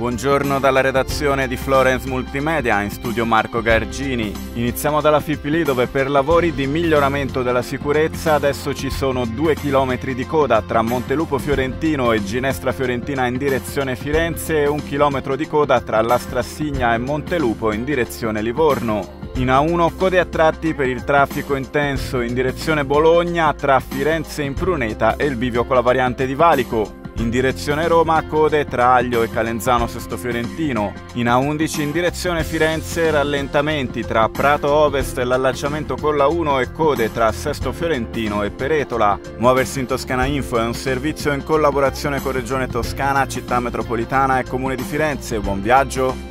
Buongiorno dalla redazione di Florence Multimedia, in studio Marco Gargini. Iniziamo dalla Fipili dove per lavori di miglioramento della sicurezza adesso ci sono due chilometri di coda tra Montelupo Fiorentino e Ginestra Fiorentina in direzione Firenze e un chilometro di coda tra La Strassigna e Montelupo in direzione Livorno. In A1 code a tratti per il traffico intenso in direzione Bologna tra Firenze in Pruneta e il bivio con la variante di Valico. In direzione Roma code tra Aglio e Calenzano Sesto Fiorentino. In A11 in direzione Firenze rallentamenti tra Prato Ovest e l'allacciamento con la 1 e code tra Sesto Fiorentino e Peretola. Muoversi in Toscana Info è un servizio in collaborazione con Regione Toscana, Città Metropolitana e Comune di Firenze. Buon viaggio!